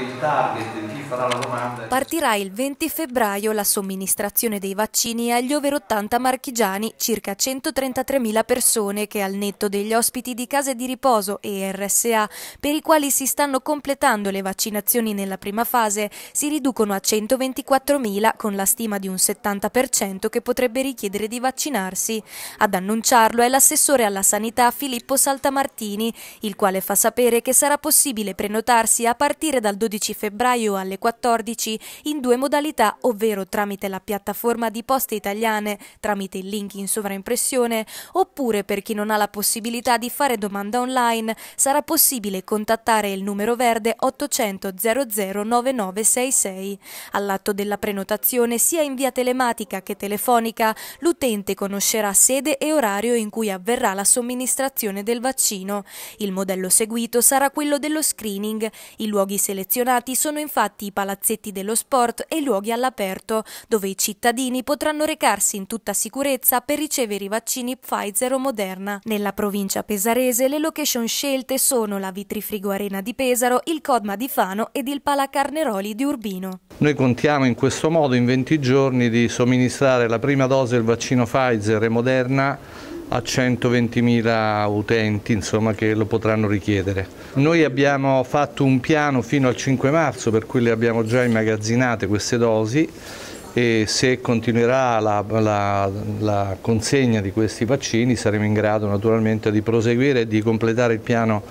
il target di farà la domanda. Partirà il 20 febbraio la somministrazione dei vaccini agli over 80 marchigiani, circa 133.000 persone che al netto degli ospiti di case di riposo e RSA, per i quali si stanno completando le vaccinazioni nella prima fase, si riducono a 124.000 con la stima di un 70% che potrebbe richiedere di vaccinarsi. Ad annunciarlo è l'assessore alla sanità Filippo Saltamartini, il quale fa sapere che sarà possibile prenotarsi a partire dal 12 febbraio alle 14 in due modalità, ovvero tramite la piattaforma di Poste Italiane, tramite il link in sovraimpressione, oppure per chi non ha la possibilità di fare domanda online sarà possibile contattare il numero verde 800 00 9966. All'atto della prenotazione sia in via telematica che telefonica l'utente conoscerà sede e orario in cui avverrà la somministrazione del vaccino. Il modello seguito sarà quello dello screening. I luoghi selezionati sono infatti i palazzetti dello sport e luoghi all'aperto, dove i cittadini potranno recarsi in tutta sicurezza per ricevere i vaccini Pfizer o Moderna. Nella provincia pesarese le location scelte sono la Vitrifrigo Arena di Pesaro, il Codma di Fano ed il Palacarneroli di Urbino. Noi contiamo in questo modo in 20 giorni di somministrare la prima dose del vaccino Pfizer e Moderna a 120.000 utenti insomma, che lo potranno richiedere. Noi abbiamo fatto un piano fino al 5 marzo per cui le abbiamo già immagazzinate queste dosi e se continuerà la, la, la consegna di questi vaccini saremo in grado naturalmente di proseguire e di completare il piano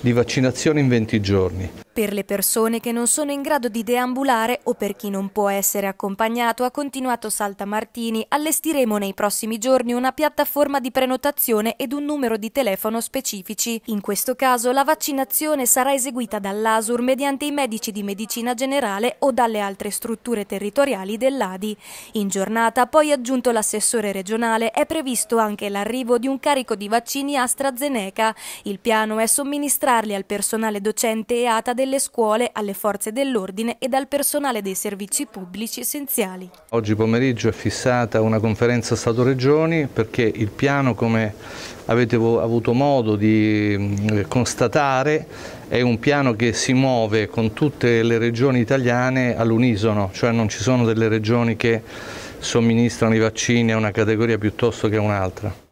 di vaccinazione in 20 giorni. Per le persone che non sono in grado di deambulare o per chi non può essere accompagnato, ha continuato Salta Martini, allestiremo nei prossimi giorni una piattaforma di prenotazione ed un numero di telefono specifici. In questo caso la vaccinazione sarà eseguita dall'ASUR mediante i medici di medicina generale o dalle altre strutture territoriali dell'ADI. In giornata, poi aggiunto l'assessore regionale, è previsto anche l'arrivo di un carico di vaccini AstraZeneca. Il piano è somministrarli al personale docente e ATA del delle scuole, alle forze dell'ordine e al personale dei servizi pubblici essenziali. Oggi pomeriggio è fissata una conferenza Stato-Regioni perché il piano, come avete avuto modo di mm, constatare, è un piano che si muove con tutte le regioni italiane all'unisono, cioè non ci sono delle regioni che somministrano i vaccini a una categoria piuttosto che a un'altra.